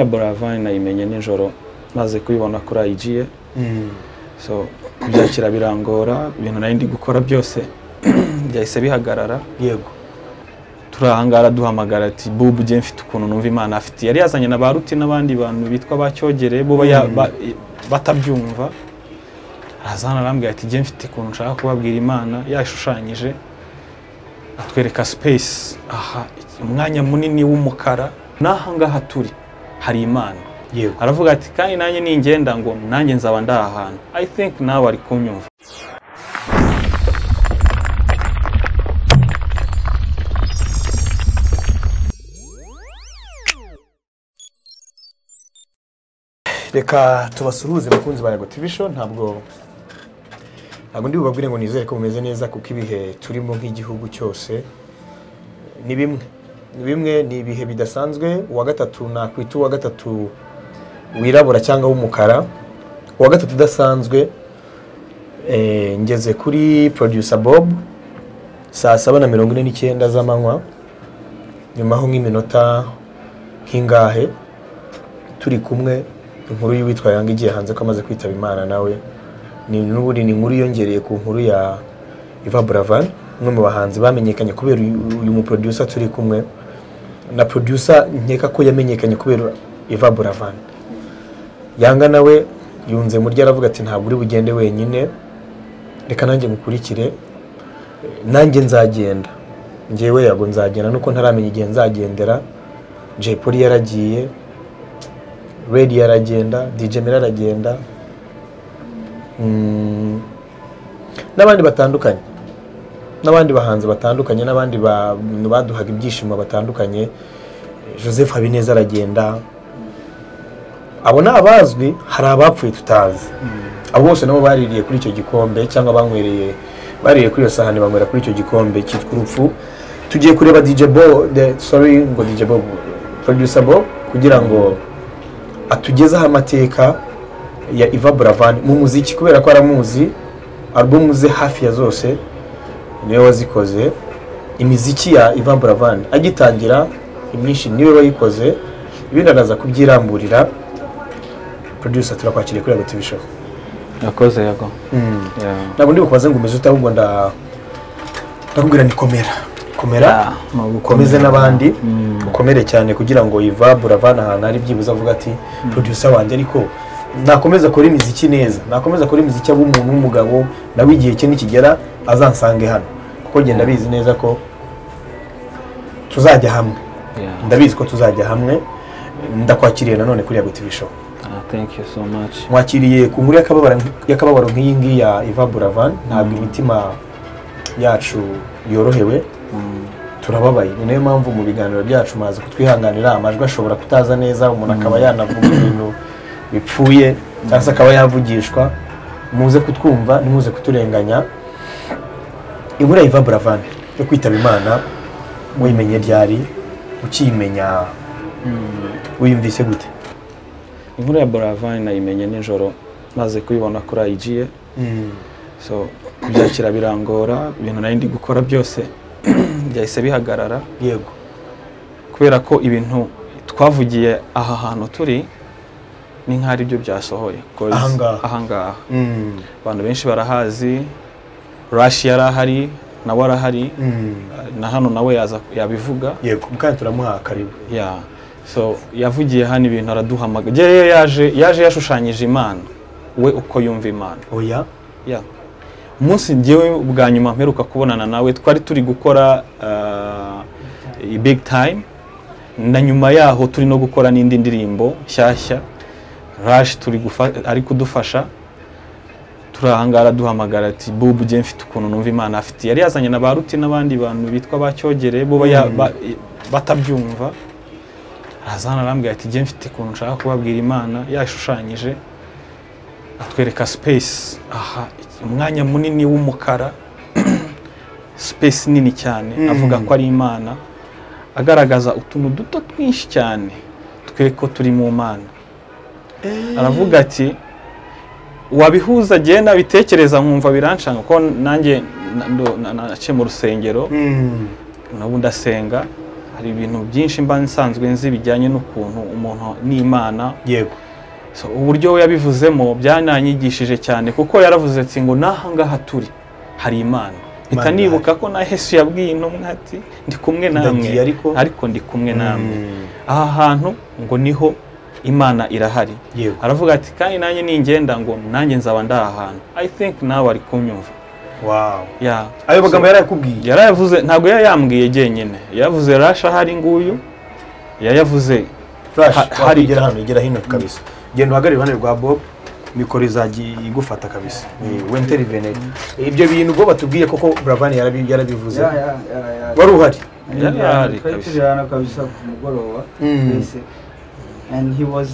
ya Buravan nayimenye nijoro maze kuyibona kuri ayigiye so kubyakira birangora ibintu nari ndi gukora byose byahise bihagarara. Yego. Turahangara duhamagara ati bubu ugiye mfite ukuntu numva imana afite. Yari yazanye na ba ruti n'abandi bantu bitwa ba cyogere bo ba- batabyumva. Hano arambwira ati njye mfite ukuntu nshaka kubabwira imana. Yashushanyije atwereka space. Aha umwanya munini w'umukara. N'aha ngaha turi. Hari imana. Aravuga ati kandi nanjye ningenda ngo nanjye nzaba ndaha hantu. I think nawe ari kunyumva. Reka tubasuhuze bakunzi ba show. Ntabwo ntabwo ndi bubabwire ngo nizere ko mumeze neza kuko ibihe turimo nk'igihugu cyose ni bimwe. Bimwe ni ibihe bidasanzwe? Uwa gatatu nakwita uwa gatatu wirabura cyangwa w'umukara. Uwa gatatu udasanzwe eh, ngeze kuri producer Bob saa saba na mirongo ine n'icyenda z'amanywa nyuma ho nk'iminota nk'ingahe turi kumwe inkuru y'uwitwa Yanga igiye hanze ko amaze kwitaba Imana nawe n'ubundi ni inkuru yongereye ku nkuru ya Iva Buravan umwe mu bahanzi bamenyekanye kubera uyu uyu mu producer turi kumwe. Na producer nkeka ko yamenyekanye kubera Iva Buravan. Yanga nawe yunze murya aravuga ati ntabwo uri bugende wenyine. Reka nanjye mukurikire nanjye nzagenda. Njyewe yago nzagenda nuko ntaramenya igihe nzagendera. Jay Polly yaragiye. Red yaragenda. DJ Mira aragenda. Mm, n'abandi batandukanye. N'abandi bahanzi batandukanye n'abandi baduhaga ibyishimo batandukanye. Joseph Habineza aragenda. Abo ni abazwi hari abapfuye tutazi. Abo bose nabo baririye kuri icyo gikombe cyangwa banywereye baririye kuri iyo sahani banywera kuri icyo gikombe cyitwa urupfu. Tugiye kureba Bo the, sorry ngo Bob producer Bob kugira ngo atugezeho amateka ya Iva Buravan mu muziki kubera ko aramuzi. Album ze hafi ya zose. Ni we wazikoze. Imiziki ya Iva Buravan agitangira imyinshi ni we wayikoze. Ibindi araza kubyiramburira. Producer turakwakiriye kuri TV show. Yakoze yago. Yeah. ntabwo ndi bukubaze ngo umeze ute ahubwo nda ndakubwira ni komera. Komera ukomeze n'abandi. Ukomere cyane kugira ngo Iva Buravan ahantu ari byibuze avuga ati producer wanjye ariko nakomeza akora imiziki neza. Nakomeza akora imiziki aba umuntu w'umugabo nawe igihe cye nikigera azansange hano. Kuko ngenda bizi neza ko tuzajya hamwe. Ndabizi ko tuzajya hamwe. Ndakwakiriye nanone kuri Yago TV show. Ah, thank you so much. Mwakiriye ku nkuru y'akababaro nk'iyi ngiyi ya Iva Buravan. Ntabwo imitima yacu yorohewe. Mm. turababaye. Ni na yo mpamvu mu biganiro byacu maze kutwihanganira amajwi ashobora kutaza neza umuntu akaba yanavuga ibintu bipfuye cyangwa se akaba yavugishwa muze kutwumva ntimuze kuturenganya. Inkuru ya Iva Buravan yo kwitaba Imana wimenye ryari? Ukiyimenya? Wiyumvise gute? Inkuru ya Buravan nayimenye nijoro maze kuyibona kuri ayigiye so kubyakira birangora ibintu nari ndi gukora byose byahise bihagarara. Yego. Kubera ko ibintu twavugiye aha hantu turi ni nk'aho ari byo byasohoye Ahangaha. ahangaha. Abantu benshi barahazi rashi yari ahari nawe arahari na hano nawe yaza yabivuga. Yego mu kanya turamuha karibu. Ya so yavugiye hano ibintu araduhamaga Njyewe yaje yaje yashushanyije imana. We uko yumva imana. Oya. Ya. Umunsi njyewe bwa nyuma mperuka kubonana nawe twari turi gukora uh, big time. Na nyuma yaho turi no gukora n'indi ndirimbo nshyashya rash turi gufa- ari kudufasha turahangara duhamagara ati bubu ugiye mfite ukuntu numva imana afite. Yari yazanye na ba ruti n'abandi bantu bitwa ba cyogere bo batabyumva. Araza hano arambwira ati njye mfite ukuntu nshaka kubabwira imana. Yashushanyije atwereka space. Aha umwanya munini w'umukara space nini cyane Mm. avuga ko ari imana agaragaza utuntu duto twinshi cyane twe ko turi mu mana. Aravuga ati wabihuza agiye nabitekereza nkumva biranshanga kuko nanjye na- ndo- na- naciye mu rusengero n'ubu ndasenga hari ibintu byinshi mba nsanzwe nzi bijyanye n'ukuntu umuntu n'imana yego. So, uburyo we yabivuzemo byananyigishije cyane kuko yaravuze ati ngo n'aha ngaha turi hari imana. Mpita nibuka ko na yesu yabwiye intumwa ati ndi kumwe namwe. Ariko- ndi kumwe namwe. Mm. aha hantu ngo ni ho imana irahari. Yego. Aravuga ati kandi nanjye ningenda ngo nanjye nzaba ndaha hantu. I think nawe ari kunyumva. Wow. Yeah. ayo magambo yarayakubwiye. yarayavuze ntabwo yari yambwiye jyenyine yavuze rasha hari nguyu. Yayavuze hari- igera hano igera hino kabisa. Genda uhagarare iruhande rwa bob mikoro izajya igufata kabisa. Wenteri veneri ibyo bintu bo batubwiye koko buravani yarabi- yarabivuze. Wari uhari? Yari ahari kabisa. ku mugoroba. Mm. twese and he was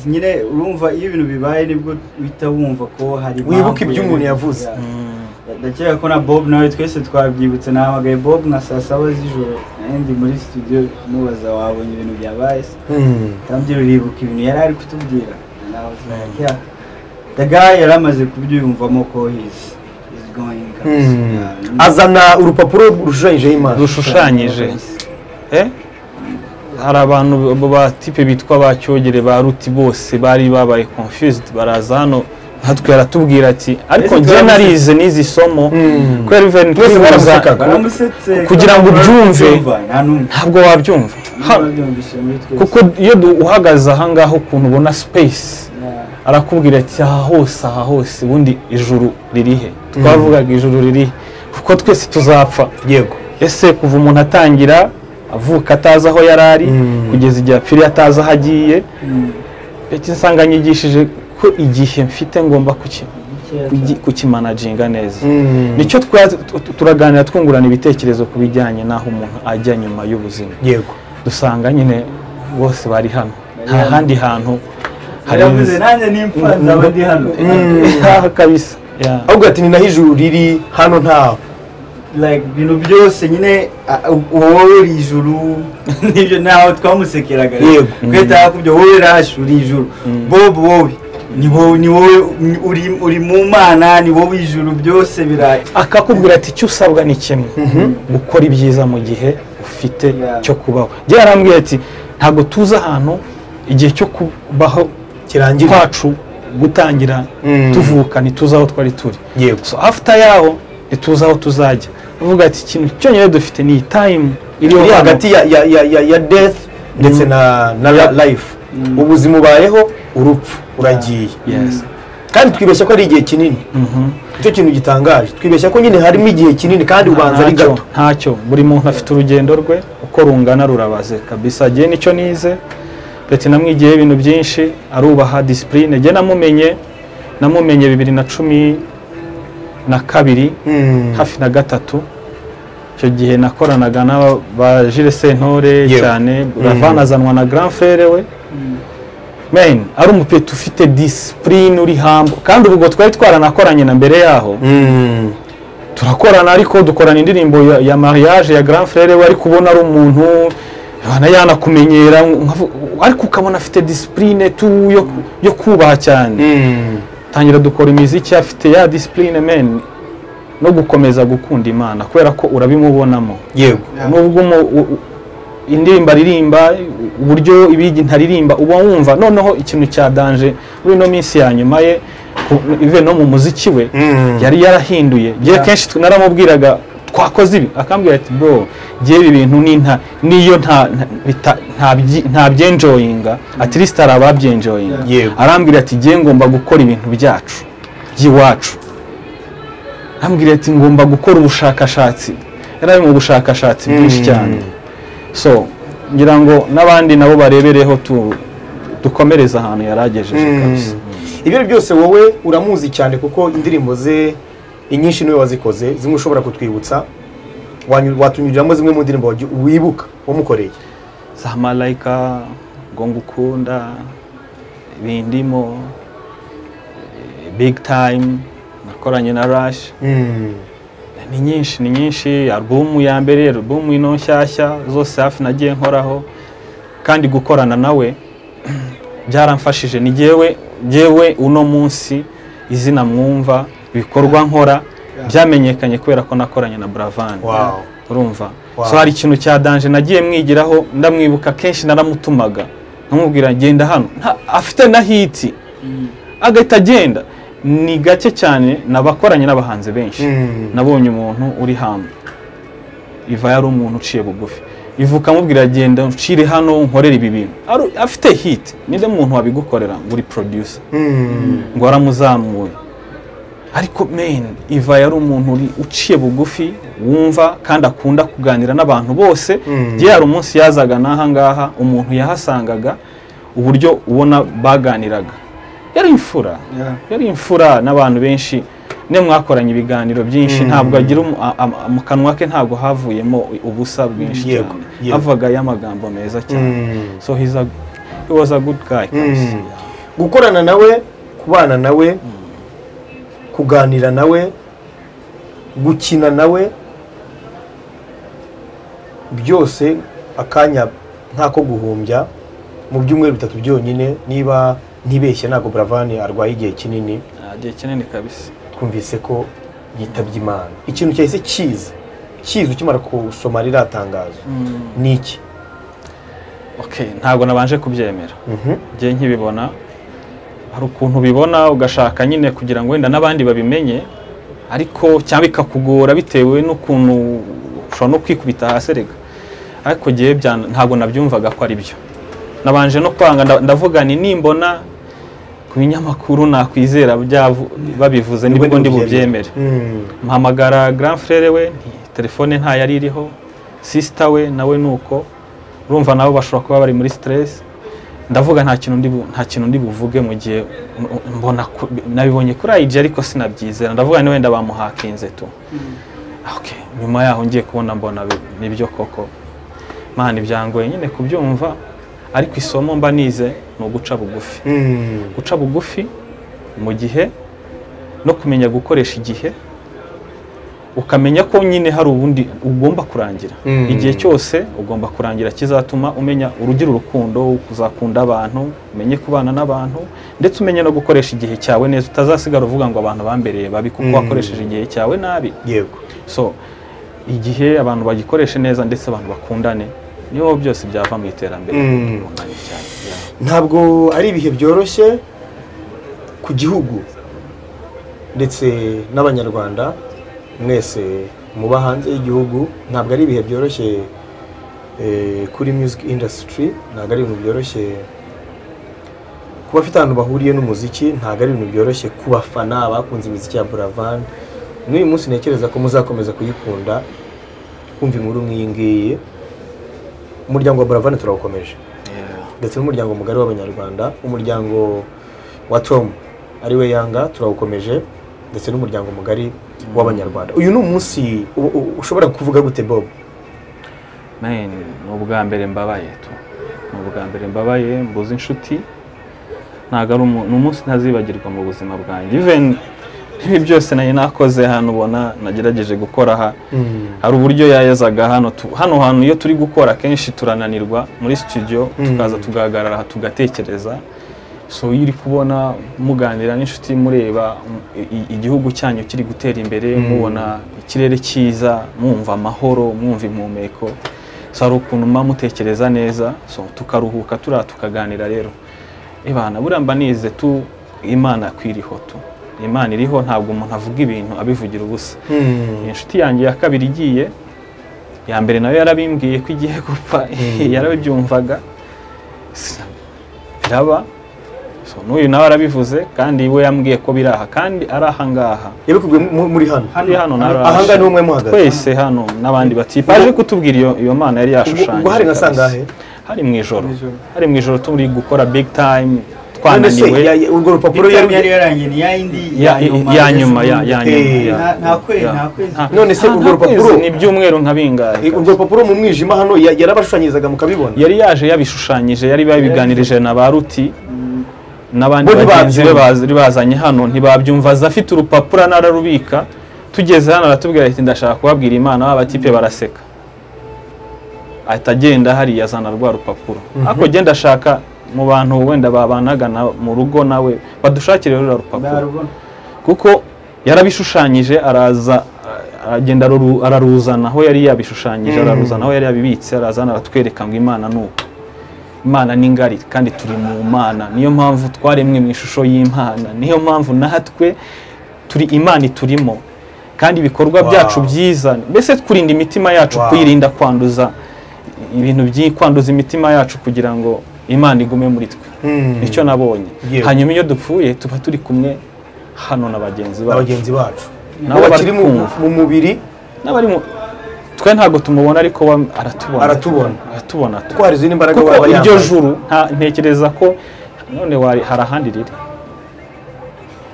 nyine urumva iyo ibintu bibaye ni bwo uhita wumva ko hari Wibuka ibyo umuntu yavuze. Mm. ndakeka ko na bob nawe twese twabyibutse nahamagaye bob nka saa saba z'ijoro ndi muri studio mubaza wabonye ibintu byabaye se Mm. tambwira uribuka ibintu yari ari kutubwira And I was like, yeah. the guy yari amaze kubyiyumvamo ko he's, he's going Mm. Yeah. azana urupapuro rushushanyijeho imana rushushanyije Eh? Hari abantu ba tipe bitwa ba cyogere ba ruti bose bari babaye confused baraza hano natwe yaratubwira ati ariko njye narize n'izi somo Mm. kubera mwaramusekaga. baramusetse kugira ngo ubyumve. ntabwo wabyumva. Kuko iyo uhagaze aha ngaha ukuntu ubona space arakubwira ati aha hose aha hose. Ubundi ijuru ririhe twavugaga ijuru ririhe kuko twese tuzapfa. Yego. Ese kuva umuntu atangira avuka atazi aho yari ari Mm. kugeza igihe apfiriye atazi aho agiye. Mm. ndetse nsanga nyigishije ko igihe mfite ngomba kuki- kugi- kukimanaginga neza. Mm. ni cyo turaganira twungurana ibitekerezo ku bijyanye n'aho umuntu ajya nyuma y'ubuzima. Yego. Dusanga nyine bose bari hano. Nta handi hantu yaravuze nanjye nzaba ndi hano. Kabisa. Ahubwo ati ni naho ijuru riri hano ntaho. Like ibintu byose nyine wowe uri ijuru ni byo naho twamusekeraga Yego. twahita yakubye wowe rashi uri ijuru bob wowe ni wowe ni wowe uri uri mu mana ni wowe ijuru byose birayi akakubwira ati icyo usabwa ni kimwe? Gukora ibyiza mu gihe ufite cyo kubaho. Yarambwiye ati ntabwo tuzi ahantu igihe cyo kubaho kirangira. kwacu gutangira Mm. tuvuka ntituzi aho twari turi. Yego. So after yaho ntituzi aho tuzajya. Uvuga ati ikintu cyonyine dufite ni time iriho iri hagati ya death ndetse na na life. Ubuzima ubayeho urupfu uragiye. Yes. Kandi twibeshya ko ari igihe kinini. Mhm. ni cyo kintu gitangaje. Twibeshya ko nyine harimo igihe kinini kandi ubanza ari gato. ntacyo buri muntu afite urugendo rwe uko rungana rurabaze kabisa. Agiye ni cyo nize ndetse namwigiyeho ibintu byinshi arubaha disipurine njye namumenye namumenye bibiri na cumi na kabiri Mm. hafi na gatatu. Icyo gihe nakoranaga n'aba Jules Sentore cyane Ravana azanwa na grand frere we. Men ari umupeta ufite disipurine uri hambo kandi ubwo twari twaranakoranye na mbere yaho. Turakorana ariko dukorana indirimbo ya, mariage ya grand frere we ariko ubona ari umuntu yana yanakumenyera ariko ukabona afite disipurine yo, kubaha cyane. Tangira dukora imiziki afite ya disipurine men no gukomeza gukunda imana kubera ko urabimubonamo yego nubwo indirimbo aririmba uburyo ibigi ntaririmba uba wumva noneho ikintu cya danje muri ino minsi ya nyuma ye ive no mu muziki we Mm. yari yarahinduye Yeah. kenshi naramubwiraga twakoze ibi akambwira ati bro ngiye ibi bintu ni nta niyo ntabyenjoyinga. At least hari ababyenjoyinga. Yego. arambwira ati ngiye ngomba gukora ibintu byacu by'iwacu. Arambwira ati ngomba gukora ubushakashatsi. Yari ari mu bushakashatsi bwinshi Mm. cyane. So ngira ngo n'abandi nabo barebereho tu dukomereze ahantu yari agejeje kabisa. Ibyo byose wowe uramuzi cyane kuko indirimbo ze inyinshi ni we wazikoze zimwe ushobora kutwibutsa watunyuriramo zimwe mu ndirimbo wibuka wamukoreye. Za malayika ngo ngukunda bindimo eh, big time nakoranye na rush. Ni nyinshi ni nyinshi. Alubumu ya mbere alubumu ino nshyashya zose hafi nagiye nkoraho. Kandi gukorana nawe byaramfashije. Ni jyewe uno munsi izina mwumva ibikorwa nkora. Byamenyekanye kubera ko nakoranye na buravani urumva? So hari ikintu cya danje nagiye mwigiraho ndamwibuka kenshi naramutumaga. Nkamubwira genda hano. Afite na hiti agahita agenda. Ni gake cyane nabakoranye n'abahanzi benshi. Mm. nabonye umuntu uri hano. Iva yari umuntu uciye bugufi. Iva ukamubwira genda ucire hano nkorere ibi bintu. Afite hiti ninde muntu wabigukorera ngo uri producer. Mm. ngo waramuzamuye. Ariko men iva yari umuntu uciye bugufi wumva kandi akunda kuganira n'abantu bose. Igihe hari umunsi yazaga n'aha ngaha umuntu yahasangaga uburyo ubona baganiraga. Yari imfura. Yari imfura n'abantu benshi. Niyo mwakoranye ibiganiro byinshi Mm. ntabwo agira mu kanwa ke ntabwo havuyemo ubusa bwinshi cyane. yego. havagayo amagambo meza cyane. Mm. so he was a good guy. Gukorana nawe kubana nawe kuganira nawe gukina nawe byose akanya nk'ako guhumbya mu byumweru bitatu byonyine niba ntibeshye ntabwo buravani arwaye igihe kinini. Igihe kinini kabisa. Twumvise ko yitabye imana. Ikintu cyahise kiza. Kiza ukimara gusoma ririya tangazo. Ni iki? Ntabwo nabanje kubyemera. Mhm. njye nkibibona hari ukuntu ubibona ugashaka nyine kugira ngo wenda n'abandi babimenye ariko cyangwa bikakugora bitewe n'ukuntu ushobora no kwikubita hasi rega ariko bya- ntabwo nabyumvaga ko ari byo nabanje no kwanga nda- ndavuga ni nimbona ku binyamakuru nakwizera babivuze ni bwo ndi bubyemere. Mm. mpamagara grand frere we telefone nta yari iriho sisita we nawe ni uko. Urumva nabo bashobora kuba bari muri stress. Ndavuga nta kintu ndi nta kintu ndi buvuge mu gihe mbona nabibonye kuri IG ariko sinabyizera. Ndavuga ni wenda bamuhakinze tu. Okay nyuma yaho ngiye kubona mbona ni byo koko. Mana ibyangoye nyine kubyumva ariko isomo mba nize ni uguca bugufi. Mm. guca bugufi mu gihe no kumenya gukoresha igihe ukamenya ko nyine hari ubundi ugomba kurangira. Mm. igihe cyose ugomba kurangira kizatuma umenya urugira urukundo uzakunda abantu umenye kubana n'abantu ndetse umenye no gukoresha igihe cyawe neza. Utazasigara uvuga ngo abantu bambereye babi kuko Mm. wakoresheje igihe cyawe nabi. Yego. So igihe abantu bagikoreshe neza ndetse abantu bakundane ni ho byose byava mu iterambere. Mm. Ntabwo ari ibihe byoroshye ku gihugu ndetse n'abanyarwanda mwese muba hanze y'igihugu ntabwo ari ibihe byoroshye eh, kuri music industry ntabwo ari ibintu byoroshye ku bafite ahantu bahuriye n'umuziki ntabwo ari ibintu byoroshye ku bafana abakunze imiziki ya buravan. N'uyu munsi ntekereza ko muzakomeza kuyikunda kumva inkuru nk'iyi ngiyi. Umuryango wa buravan turawukomeje. Ndetse n'umuryango mugari w'abanyarwanda umuryango wa tom ari we yanga turawukomeje. Ndetse n'umuryango mugari w'abanyarwanda. Uyu ni umunsi ushobora kuvuga gute bob? Man, ni ubwa mbere mbabaye tu. Ni ubwa mbere mbabaye mbuze inshuti. Ntabwo ari umunsi ntazibagirwa mu buzima bwanjye. Even ibi byose nari nakoze hano ubona nagerageje gukora aha hari uburyo yayazaga hano tu- hano hantu iyo turi gukora kenshi turananirwa muri studio tukaza tugahagarara aha tugatekereza. So iyo uri kubona muganira n'inshuti mureba igihugu cyanyu kiri gutera imbere mubona ikirere cyiza mwumva amahoro mwumva impumeko. So hari ukuntu muba mutekereza neza so tukaruhuka turiya tukaganira rero. Ibana buriya mba nize tu imana kwiriho tu imana iriho ntabwo umuntu avuga ibintu abivugira ubusa. Inshuti yanjye ya kabiri igiye ya mbere na yo yarabimbwiye ko igiye gupfa. Yarabyumvaga S- biraba n'uyu nawe arabivuze kandi we yambwiye ko biri aha kandi ari aha ngaha. Yabikubwiye mu- muri hano. Hano aha ngaha ni ho mwe muhagaze. Twese hano n'abandi batipe aje kutubwira iyo, iyo mana yari yashushanyije ubwo hari nka kabisa. sangahe hari mu ijoro. Mw'ijoro. hari mu ijoro turi gukora big time twananiwe. urwo rupapuro yari yari yarangiye ni ya yindi ya nyuma. ya ya nyuma Eh, ya- nta- nta kwezi. None se urwo rupapuro- ni ibyumweru nka bingahe? Eh, urwo rupapuro mu mwijima hano ya- yarabashushanyirizaga mukabibona yari yaje yabishushanyije yari babiganirije na ba ruti. N'abandi bagenzi be. bazanye hano ntibabyumva aza afite urupapuro anararubika tugeze hano aratubwira ati ndashaka kubabwira imana ba batipe baraseka. Ahita agenda hariya azana rwa rupapuro. Ariko genda ashaka mu bantu wenda babanaga na- mu rugo nawe badushakire ruriya rupapuro. Kuko yarabishushanyije araza aragenda araru- araruzana. Aho yari yabishushanyije Mm. araruzana. Aho yari yabibitse arazana aratwereka ngo imana ni uku imana ni ngari kandi turi mu mana. Niyo mpamvu twaremwe mu ishusho y'imana niyo mpamvu natwe turi imana iturimo. Kandi ibikorwa byacu byiza. Mbese kurinda imitima yacu kuyirinda kwanduza ibintu byi kwanduza imitima yacu kugira ngo imana igume muri twe. Mm. ni cyo nabonye. Hanyuma iyo dupfuye tuba turi kumwe hano na bagenzi na bacu bagenzi bacu. Nabo nabo bari bakiri mu- mubiri. Twe ntabwo tumubona ariko aratubona. Aratubona. aratubona tu. Kuko hari izindi mbaraga waba iryo yambaye. juru nta- ntekereza ko none wari hari ahandi riri?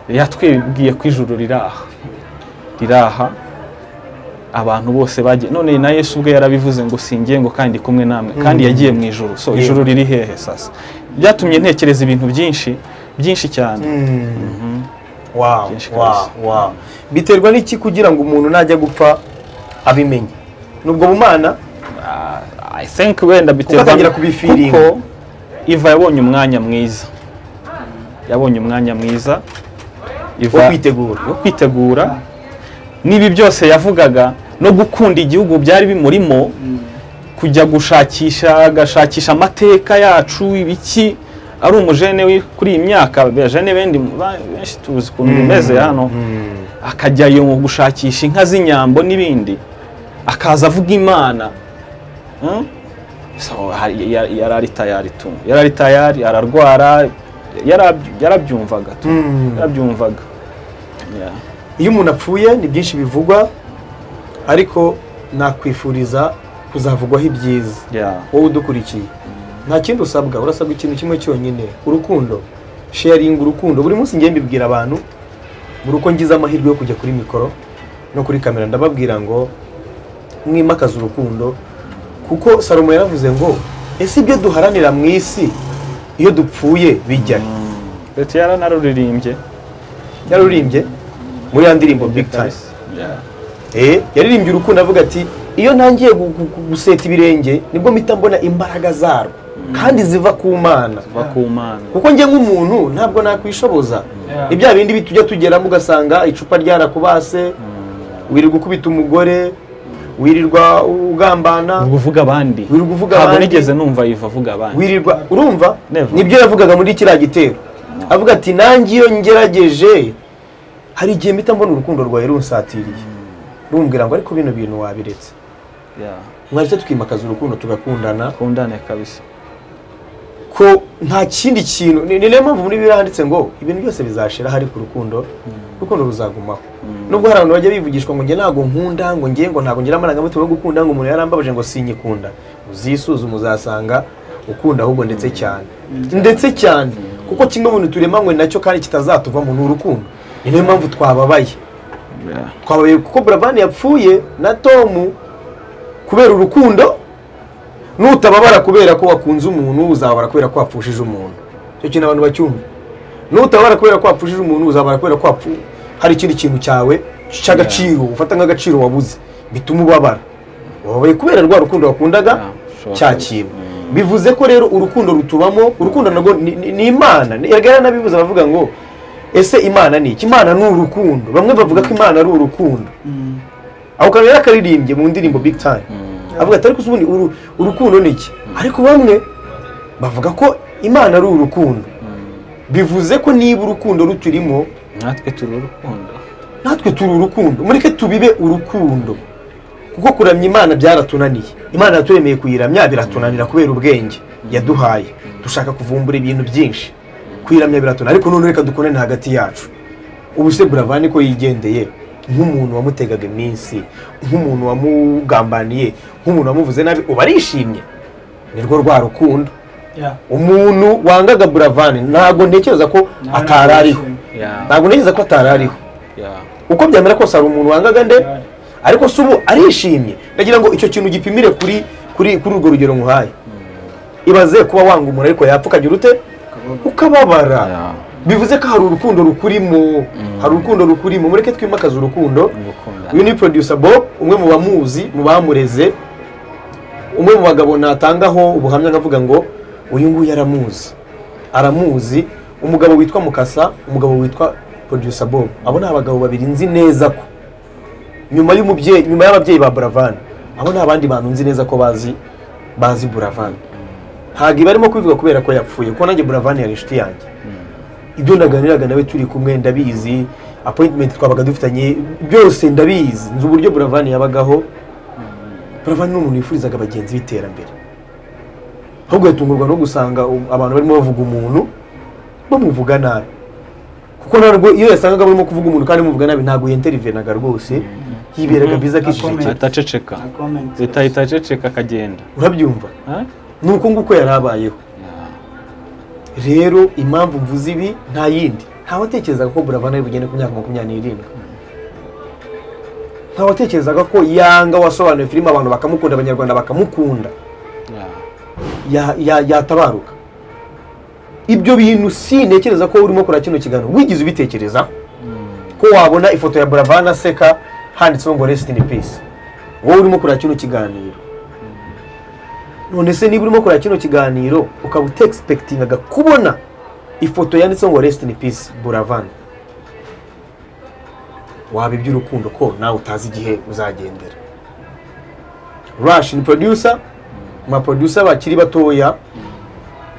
Yatwibwiye ko ijuru riri aha. Riri aha. Abantu bose bagiye none na yesu ubwe yarabivuze ngo singiye ngo kandi ndi kumwe namwe. Kandi yagiye mu ijuru. So ijuru riri hehe sasa? Byatumye ntekereza ibintu byinshi byinshi cyane. Mm. Wow. biterwa n'iki kugira ngo umuntu najya gupfa abimenye? Nubwo bumana I think wenda biterwa kuko Iva yabonye umwanya mwiza. Yabonye umwanya mwiza. Iva wo kwitegura. n'ibi byose yavugaga no gukunda igihugu byari bimurimo kujya gushakisha agashakisha amateka yacu ibiki. Ari umujene kuri iyi myaka abajene bendi benshi tuzi ukuntu bimeze hano. Mm. akajyayo gushakisha inka z'inyambo n'ibindi. Akaza avuga imana. Hmm? So, hari- ya- yari ari tayari tu yari ari tayari ararwara yarab- yarabyumvaga tu. Mm. yarabyumvaga. Iyo umuntu apfuye ni byinshi bivugwa ariko nakwifuriza kuzavugwaho ibyiza. Wowe udukurikiye. Nta kindi usabwa urasabwa ikintu kimwe cyonyine. Urukundo. Sharinga urukundo. Buri munsi ngiye mbibwira abantu buri uko ngize amahirwe yo kujya kuri mikoro no kuri kamera. Ndababwira ngo mwimakaze urukundo kuko salomo yaravuze ngo ese ibyo duharanira mu isi iyo dupfuye bijya he?" leta yaranaruririmbye yarurimbye muri ya ndirimbo big time. Eh, yaririmbye urukundo avuga ati iyo ntangiye gu- gu- gu- guseta ibirenge ni bwo mpita mbona imbaraga zarwo kandi ziva ku mana. Kuko njye nk'umuntu ntabwo nakwishoboza. Yeah. ni bya bindi tujya tugeramo ugasanga icupa ryarakubase wirirwa ukubita umugore wirirwa ugambana uvuga abandi. ntabwo nigeze numva Iva avuga abandi. Wirirwa urumva? Nibyo yavugaga muri kiriya gitero. Avuga ati nanjye iyo ngerageje hari igihe mpita mbona urukundo rwawe runsatiriye. Rumbwira ngo ariko bino bintu wabiretse. Mwahise twimakaza urukundo tugakundana. Kundane kabisa. Ko nta kindi kintu ni ni niyo mpamvu muri bibiliya handitse ngo ibintu byose bizashira hari ku rukundo. Urukundo ruzagumaho nubwo hari abantu bajya bivugishwa ngo njye ntabwo nkunda ngo njye ngo ntabwo ngira amarangamutima yo gukunda ngo umuntu yarambabaje ngo sinyikunda. Uzisuzume uzasanga ukunda ahubwo ndetse cyane. Ndetse cyane. kuko kimwe mu bintu turemanywe na cyo kandi kitazatuvamo ni urukundo. Ni niyo mpamvu twababaye. Yeah. twabaye kuko buravani yapfuye na tomu kubera urukundo nutababara kubera ko wakunze umuntu uzababara kubera ko wapfushije umuntu. Icyo kintu abantu bacyumva. Nutababara kubera ko wapfushije umuntu uzababara kubera ko wapfu hari ikindi kintu cyawe cy'agaciro ufata nk'agaciro wabuze. Bituma ubabara. Wababaye kubera rwa rukundo wakundaga Yeah, sure. cya kintu. Bivuze ko rero urukundo rutubamo urukundo narwo ni- imana. Erega yaranabivuze bavuga ngo ese imana ni iki? Imana ni urukundo. Bamwe bavuga ko imana ari urukundo. Ako kantu rero akaririmbye mu ndirimbo big time. Avuga ati ariko ubundi uru- urukundo ni iki? Ariko bamwe bavuga ko imana ari urukundo. Bivuze ko niba urukundo ruturimo natwe turi urukundo. natwe turi urukundo. Mureke tubibe urukundo. Kuko kuramya imana byaratunaniye. Imana yaturemeye kuyiramya biratunanira kubera ubwenge yaduhaye. Dushaka kuvumbura ibintu byinshi. Kuyiramya biratunanira ariko none reka dukorane hagati yacu. Ubu se buravani ko yigendeye nk'umuntu wamutegaga iminsi nk'umuntu wamugambaniye nk'umuntu wamuvuze nabi uba arishimye. Ni rwo rwa rukundo. Umuntu wangaga buravani ntabwo ntekereza ko Nawe atari ariho Yeah. ntabwo ntekereza ko atari ariho Yeah. uko byamera kose hari umuntu wangaga nde? Ariko se ubu arishimye. Ndagira ngo icyo kintu gipimire kuri kuri kuri urwo rugero nkuhaye ibaze kuba wanga umuntu ariko yapfa ukagira ute ukababara. Bivuze ko hari urukundo rukurimo. Hari urukundo rukurimo. Mureke twimakaze urukundo. Uyu ni producer Bob umwe mu bamuzi mu bamureze. Umwe mu bagabo natangaho ubuhamya akavuga ngo uyu nguyu aramuzi. Aramuzi umugabo witwa Mukasa umugabo witwa producer Bob. Abo ni abagabo babiri nzi neza ko. Nyuma y'umubyeyi nyuma y'ababyeyi ba buravan abo ni abandi bantu nzi neza ko bazi bazi buravan. Ntabwo ibi arimo kubivuga kubera ko yapfuye kuko nanjye buravan yari inshuti yanjye. Ibyo ndaganiraga nawe turi kumwe ndabizi appointment twabaga dufitanye byose ndabizi. Nzi uburyo buravan yabagaho. Buravan ni umuntu wifurizaga abagenzi b'iterambere ahubwo yatungurwa no gusanga um, abantu barimo bavuga umuntu bamuvuga nabi. Kuko ntabwo iyo yasangaga barimo kuvuga umuntu kandi bamuvuga nabi ntabwo yinterivenaga rwose. Yiberaga biza akicecekera ahita aceceka na comment leta ahita aceceka akagenda. Urabyumva? Ni uko nguko yari abayeho. Rero impamvu mvuze ibi nta yindi. Ntawatekerezaga ko buravana ari bugende ku myaka makumyabiri n'irindwi. Ntawatekerezaga ko yanga wasobanuye filime abantu bakamukunda abanyarwanda bakamukunda. Yatabaruka ibyo bintu si ntekereza ko urimo kora kino kiganiro wigize ubitekerezaho ko wabona ifoto ya buravana aseka handitseho ngo rest in peace. Wowe urimo kureba kino kiganiro. None se niba urimo kureba kino kiganiro ukaba utexpectingaga kubona ifoto yanditseho ngo rest in peace buravana waba iby'urukundo ko nawe utazi igihe uzagendera. Rush ni producer mu producer bakiri batoya.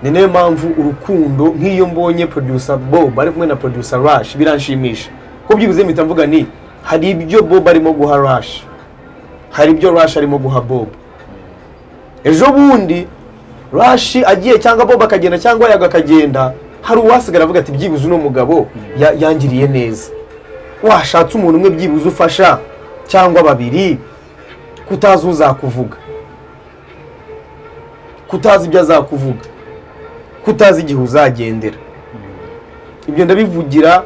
Ni na yo mpamvu urukundo nk'iyo mbonye producer bob ari kumwe na producer rush biranshimisha. Ko byibuze mpita mvuga ni hari ibyo bob arimo guha rush? Hari ibyo rush arimo guha bob? Ejo bundi rush agiye cyangwa bob akagenda cyangwa yaga akagenda hari uwasigara avuga ati byibuze uno mugabo ya- yangiriye neza. Washatse umuntu umwe byibuze ufasha cyangwa babiri kutazi uzakuvuga kutazi ibyo azakuvuga kutazi igihe uzagendera. Ibyo ndabivugira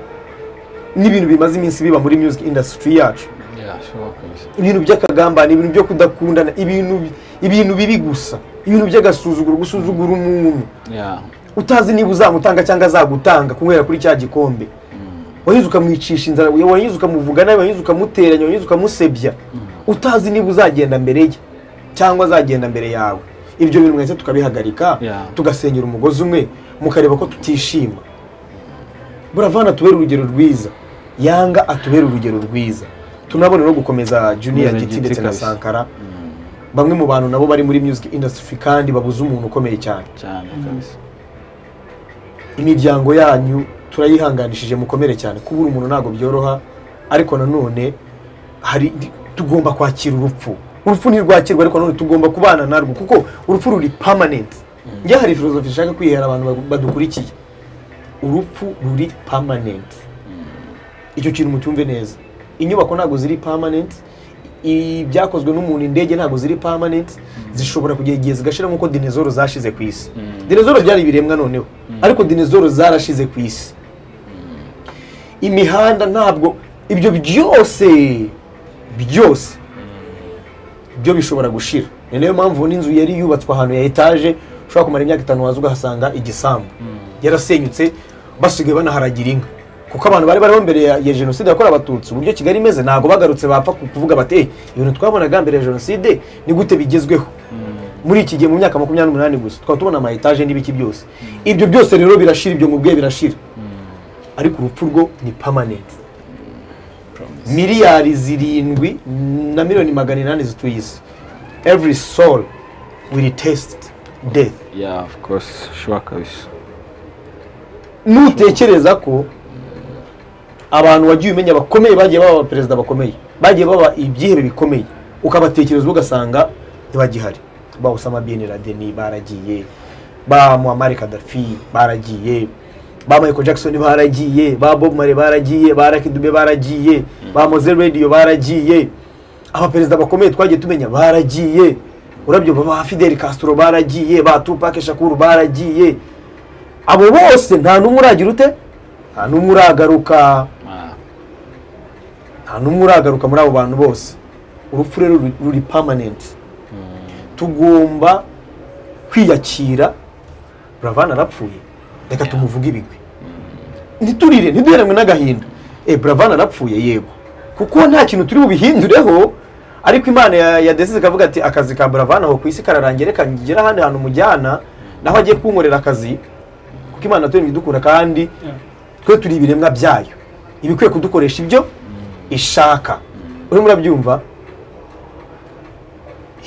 n'ibintu bimaze iminsi biba muri music industry yacu. Yeah, sure, kabisa. ibintu by'akagambane ibintu byo kudakundana ibintu bi- ibintu bibi gusa ibintu by'agasuzuguro gusuzugura umuntu. Utazi niba uzamutanga cyangwa azagutanga kunywera kuri cya gikombe. Wahize ukamwicisha inzara wahize ukamuvuga nabi wahize ukamuteranya wahize ukamusebya. Utazi niba uzagenda mbere ye cyangwa azagenda mbere yawe. Ibyo bintu mwese tukabihagarika tugasenyera umugozi umwe mukareba ko tutishima. Buravana atubere urugero rwiza. Yanga atubere urugero rwiza. Tunabone no gukomeza junior Junior giti ndetse na sankara. Bamwe mu bantu nabo bari muri music industry kandi babuze umuntu ukomeye cyane. Kabisa. Imiryango yanyu turayihanganishije mukomere cyane. Kubura umuntu ntabwo byoroha ariko nanone hari tugomba kwakira urupfu. Urupfu ntirwakirwa ariko nanone tugomba kubana narwo kuko urupfu ruri permanent. Njye hari filozofi ishaka kwihera abantu badu- badukurikiye. Urupfu ruri permanent. Icyo kintu mucyumve neza. Inyubako ntabwo ziri permanent ibyakozwe n'umuntu indege ntabwo ziri permanent zishobora kugera igihe zigashira nk'uko dinezoro zashize ku isi. Dinezoro byari ibiremwa noneho ariko dinezoro zarashize ku isi. Imihanda ntabwo ibyo byose byose byo bishobora gushira. Ni na yo mpamvu n'inzu yari yubatswe ahantu ya etaje ushobora kumara imyaka itanu waza ugahasanga igisambu. Yarasenyutse basigaye banaharagira inka. Kuko abantu bari bariho mbere ya, jenoside yakorewe abatutsi uburyo kigali imeze ntabwo bagarutse bapfa ku- kuvuga bati "Eh, ibintu twabonaga mbere ya jenoside ni gute bigezweho? Muri iki gihe mu myaka makumyabiri n'umunani gusa twaba tubona ama etaje n'ibiki byose. Ibyo byose rero birashira ibyo mubwiye birashira. Ariko urupfu rwo ni permanent. Miliyari zirindwi na miliyoni magana inani zituye isi. Every soul will taste death. Yeah of course. Sure kabisa. Nutekereza ko abantu wagiye umenya bakomeye bagiye baba abaperezida bakomeye bagiye baba ibyihebe bikomeye. Ukabatekereza ugasanga ntibagihari. Ba Osama bin Laden baragiye ba Muammar Gaddafi baragiye ba Michael Jackson baragiye ba Bob Marley baragiye ba Lucky Dube baragiye ba Mozey Radio baragiye. Abaperezida bakomeye twagiye tumenya baragiye. Urabyo ba Fidel Castro baragiye ba Tupac Shakur baragiye. Abo bose nta n'umwe uragira ute? Nta n'umwe uragaruka. Nta n'umwe uragaruka muri abo bantu bose. Urupfu rero ruri- ruri permanent. Tugomba kwiyakira. Buravana arapfuye. Reka tumuvuge ibigwi. Ntiturire ntiduheranwe n'agahinda eh buravana arapfuye yego. Kuko nta kintu turi bubihindureho ariko imana ya- yadesize ikavuga ati akazi ka buravana aho ku isi kararangiye reka ngere ahandi hantu mujyana naho agiye kunkorera akazi. Kuko imana turemye idukura kandi twe turi ibiremwa byayo. Iba ikwiye kudukoresha ibyo? Ishaka. Urimo urabyumva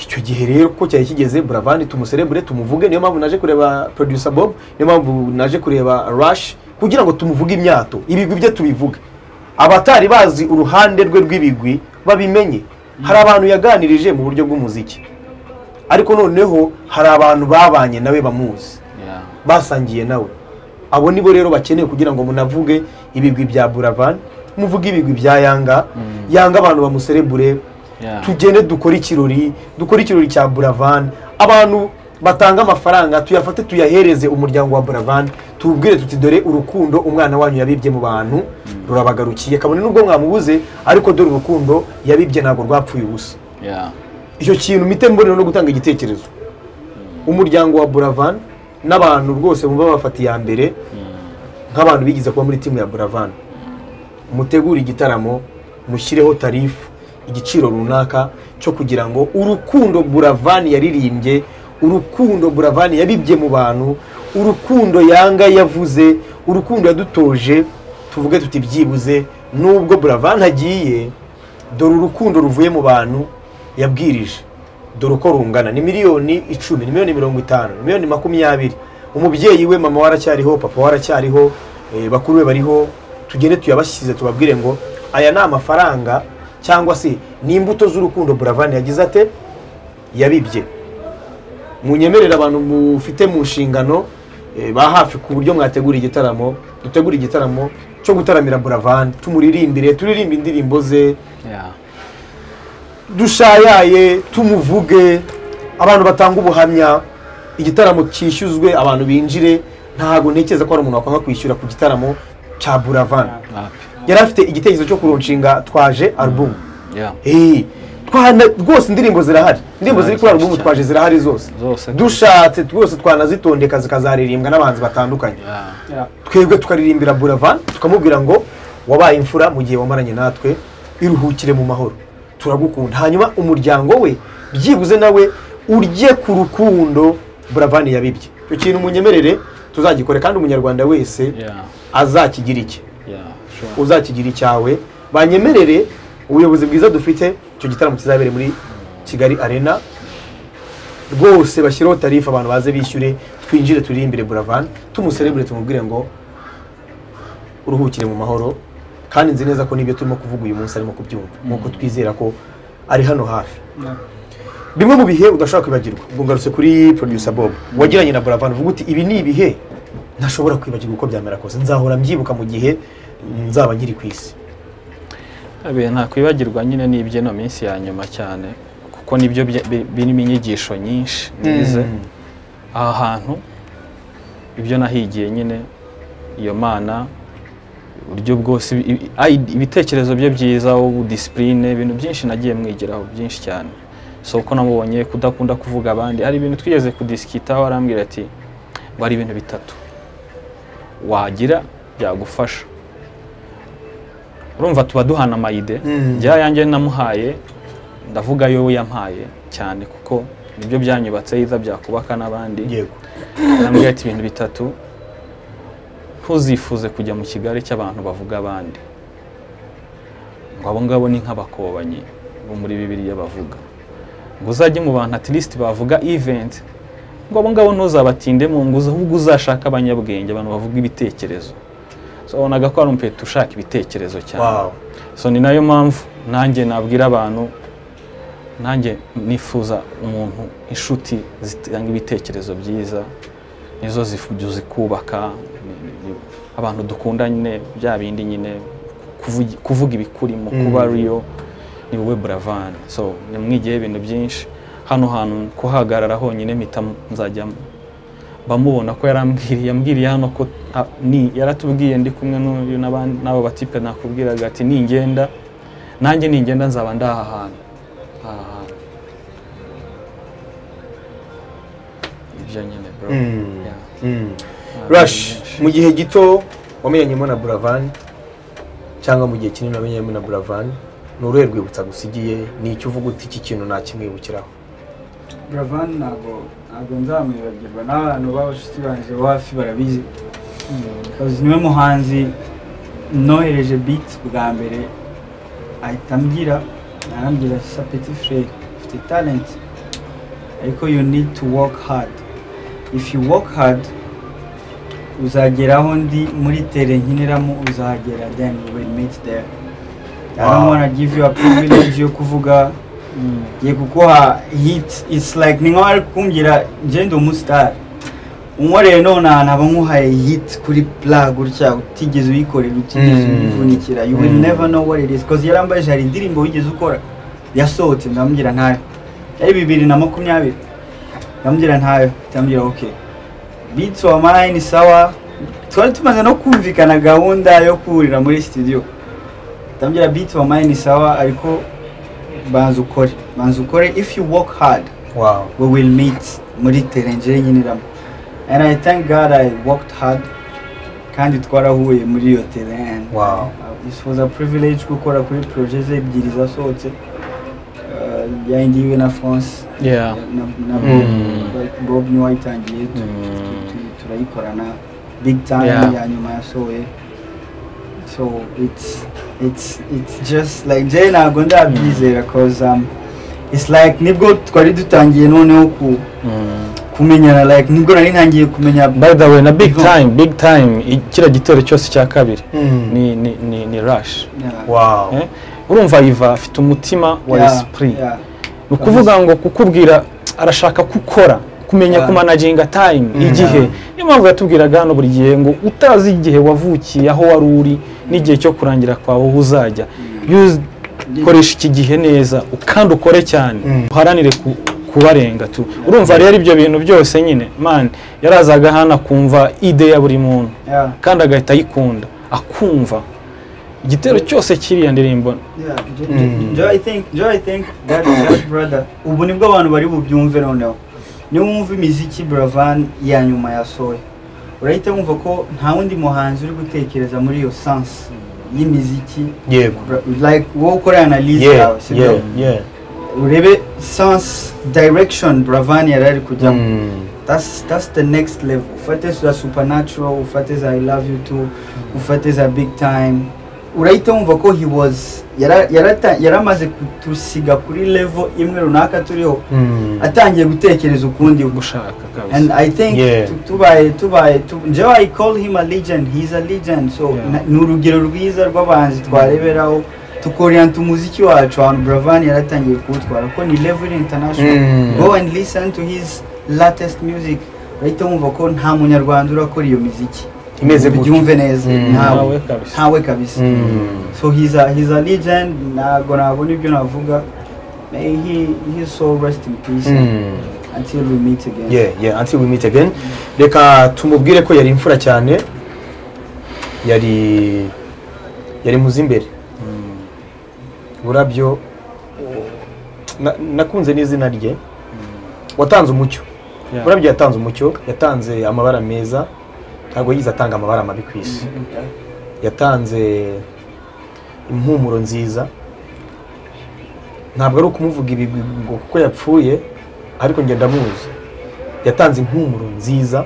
icyo gihe rero ko cyari kigeze buravani tumuserebure tumuvuge. Niyo mpamvu naje kureba producer bob niyo mpamvu naje kureba rush kugira ngo tumuvuge imyato. Ibigwi bye tubivuge. Abatari bazi uruhande rwe rw'ibigwi babimenye. Hari abantu yaganirije mu buryo bw'umuziki. Ariko noneho hari abantu babanye nawe bamuzi. Basangiye nawe abo nibo rero bakeneye kugira ngo munavuge ibigwi bya buravan muvuge ibigwi bya yanga. Yanga abantu bamuserebure. Tugende dukore ikirori dukore ikirori cya buravan. Abantu batanga amafaranga tuyafate tuyahereze umuryango wa buravan tubwire tuti dore urukundo umwana wanyu yabibye mu bantu rurabagarukiye. Kabone nubwo mwamubuze ariko dore urukundo yabibye ntabwo rwapfuye ubusa. Icyo kintu mite mbonera no gutanga igitekerezo. Umuryango wa buravan n'abantu rwose bumva bafata iya mbere nk'abantu bigize kuba muri timu ya buravan. Mutegure igitaramo mushyireho tarifu igiciro runaka cyo kugira ngo urukundo buravan yaririmbye urukundo buravan yabibye mu bantu urukundo yanga yavuze urukundo yadutoje tuvuge tuti byibuze nubwo buravan agiye dore urukundo ruvuye mu bantu yabwirije. Dore uko rungana. Ni miliyoni icumi ni miliyoni mirongo itanu ni miliyoni makumyabiri. Umubyeyi we mama we aracyariho papa we aracyariho eh, bakuru be bariho tugende tuyabashyize tubabwire ngo aya ni amafaranga cyangwa se ni imbuto z'urukundo buravani yagize ate? Yabibye. Munyemerere abantu mufite mu nshingano eh, ba hafi ku buryo mwategura igitaramo dutegura igitaramo cyo gutaramira buravani tumuririmbire turirimbe indirimbo ze. Dushayaye tumuvuge abantu batanga ubuhamya igitaramo cyishyuzwe abantu binjire. Ntabwo ntekereza ko hari umuntu wakwanga kwishyura ku gitaramo cya buravan yari afite igitekerezo cyo kuronshinga twaje alubumu rwose indirimbo zirahari. Indirimbo ziri kuri alubumu twaje zirahari. zose. Dushatse rwose twanazitondeka zikazaririmbwa n'abahanzi batandukanye. Twebwe tukaririmbira buravan tukamubwira ngo wabaye imfura mu gihe wamaranye natwe iruhukire mu mahoro. Turagukunda. Hanyuma umuryango we byibuze nawe urye ku rukundo buravan yabibye. Icyo kintu munyemerere tuzagikore kandi umunyarwanda wese azakigira. Sure. uzakigira icyawe. Banyemerere ubuyobozi bwiza dufite icyo gitaramo kizabere muri kigali arena. Rwose bashyireho tarifu abantu baze bishyure twinjire turirimbire buravan. Tumuserebure tumubwire ngo uruhukire mu mahoro. Kandi nzi neza ko n'ibyo turimo kuvuga uyu munsi arimo kubyumva. Nk'uko twizera ko ari hano hafi. Bimwe mu bihe udashobora kwibagirwa. Ngarutse kuri producer bob. Wagiranye na buravan uvuga uti ibi ni ibihe? Ntashobora kwibagirwa uko byamera kose. Nzahora mbyibuka mu gihe nzaba nkiri ku isi. Ntakwibagirwa nyine ni iby'ino minsi ya nyuma cyane kuko ni byo birimo inyigisho nyinshi nize. Aha hantu ibyo nahigiye nyine iyo mana uburyo bwose ibitekerezo bye byiza disipurine ibintu byinshi nagiye mwigiraho byinshi cyane. So uko namubonye kudakunda kuvuga abandi hari ibintu twigeze kudisikitaho arambwira ati ngo hari ibintu bitatu. Wagira byagufasha. Urumva tuba duhana amayide. Njya yanjye namuhaye ndavuga yo yampaye cyane kuko ni byo byanyubatse yiza byakubaka n'abandi. Yego. Ati ibintu bitatu ntuzifuze kujya mu kigali cy'abantu bavuga abandi. Ngo abo ngabo ni nk'abakobanyi bo muri bibiliya bavuga. Ngo uzajye mu bantu at least bavuga event. Ngo abo ngabo ntuzabatinde mu ngo ahubwo uzashaka abanyabwenge abantu bavuga ibitekerezo. Wabonaga ko ari umupeta ushaka ibitekerezo cyane. Wow. So ni na yo mpamvu nanjye nabwira abantu nanjye nifuza umuntu inshuti zitanga ibitekerezo byiza nizo zikubaka abantu dukunda nyine bya bindi nyine kuvuga ibikurimo kuba ariyo ni wowe buravani so nimwigiyeho ibintu byinshi. Hano hantu kuhagarara honyine mpita nzajya bamubona ko yarambwiriye yambwiriye hano ko ni yaratubwiye ndi kumwe n'uyu n'abo batipe nakubwiraga ati ningenda nanjye ningenda nzaba ndi aha hantu. Aha hantu. Ibyo nyine bro. Mm. Mm. Rush mu gihe gito wamenyanyemo na buravan cyangwa mu gihe kinini wamenyanyemo na buravan ni uruhe rwibutsa gusigiye ni icyo uvuga uti iki kintu nakimwibukiraho? Buravan ntabwo ntabwo nzamwibagirwa. N'abantu b'abashuti banjye bo hafi barabizi. Niwe muhanzi nohereje beat bwa mbere ahita ambwira arambwira sa petit frere ufite talent ariko you need to work hard. If you work hard uzagera aho ndi muri tere nkiniramo uzahagera then you will meet there. I don't wanna give you a privilege yo kuvuga ye kukuha hit it's like ni nkaho ari kumbwira njye ndi umusitari unkoreye none nkaba nkuhaye hit kuri pla gutya utigeze uyikorera utigeze Mm. uyivunikira you will Mm. never know what it is because yarambaje hari indirimbo wigeze ukora yasohotse ndamubwira ntayo yari bibiri na makumyabiri ndamubwira ntayo ndamubwira ok beats wa mine sawa. Twari tumaze no kumvikana gahunda yo kuhurira muri studio. Ndamubwira beats wa mine sawa ariko banza ukore banza ukore if you work hard wow we will meet muri terengere nyiniramo and i thank god i worked hard kandi twarahuye muri iyo terrain Wow. this was a privilege gukora kuri projet ze ebyiri zasohotse uh, yayingiwe na france Yeah. na, na Mm. bob, bob ni we wayitangiye tu- Mm. tu- tu- turayikorana big time Yeah. ya nyuma yasohoye so it's it's it's just like jay ntabwo ndabyizera cause um, it's like ni bwo twari dutangiye noneho ku Mm. kumenyana like ni bwo nari ntangiye kumenya by the way na big time big time kiriya gitero cyose cya kabiri. Mm. ni ni ni, ni rush. Wow. Eh? urumva iva afite umutima wa esprit. ni ukuvuga ngo kukubwira arashaka gukora kumenya Yeah. kumanaginga time Mm. igihe. Niyo mpamvu yatubwiraga hano buri gihe ngo utazi igihe wavukiye aho wari uri n'igihe cyo kurangira kwawe aho uzajya. Use koresha iki gihe neza kandi ukore cyane. Mm. uharanire ku- kubarenga tu. Urumva rero ibyo bintu byose nyine. Man yarazaga hano akumva ide ya buri muntu. Kandi agahita ayikunda. Akumva. Igitero cyose kiriya ndirimbo. Yeah, Jo- Mm. Jo- Jo, I think, Jo, I think that, that brother, ubu ni bwo abantu bari bubyumve noneho. Niyo wumva imiziki Buravan ya nyuma yasohoye urahita wumva ko nta wundi muhanzi uri gutekereza muri iyo sense y'imiziki. Yego. Wowe ukora analize yawe sibyo urebe sense direction Buravan yari ari kujyamo Mm. that's that's the next level. Ufate za supernatural ufate za i love you too ufate za big time. Urahita wumva ko he was yaramaze kutusiga kuri level imwe runaka turiho. Mm. atangiye gutekereza ukundi. Gushaka and i think tubaye tubaye tu- njyewe i call him a legend. He's a legend. So ni urugero rwiza rw'abahanzi twareberaho. Tukoriyanta umuziki wacu. Ahantu buravan yaratangiye kuwutwara. Ko ni level international. Mm. go and listen to his latest music. Urahita wumva ko nta munyarwanda urakora iyo miziki. Imeze gutyo. byumve neza. Mm. ntawe Ntawe kabisa. ntawe kabisa. Mm. so he's a, he's a legend. Ntabwo nabona ibyo navuga. May he soul rest in peace Mm. until we meet again. Yeah yeah until we meet again. Reka tumubwire ko yari imfura cyane. Yari yari muzi imbere. Burabyo na- nakunze n'izina rye. Watanze umucyo. Burabyo yatanze umucyo yatanze amabara meza. Ntabwo yize atanga amabara mabi ku isi. Yatanze impumuro nziza. Ntabwo ari ukumuvuga ibi ngo kuko yapfuye ariko njye ndamuzi. Yatanze impumuro nziza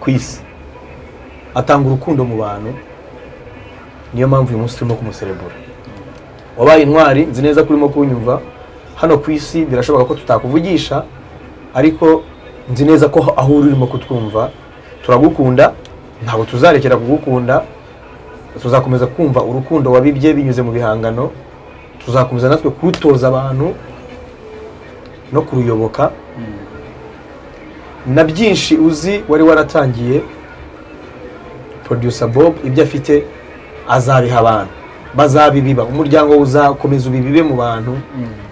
ku isi. Atanga urukundo mu bantu. Niyo mpamvu uyu munsi turimo kumuserebura. Wabaye intwari nzi neza ko urimo kunyumva. Hano ku isi birashoboka ko tutakuvugisha ariko nzi neza ko aho uri urimo kutwumva turagukunda ntabwo tuzarekera kugukunda. Tuzakomeza kumva urukundo wabibye binyuze mu bihangano. Tuzakomeza natwe kurutoza abantu no kuruyoboka. Na byinshi uzi wari waratangiye producer bob ibyo afite azabiha abantu. Bazabibiba. Umuryango uzakomeza ubibibe mu bantu.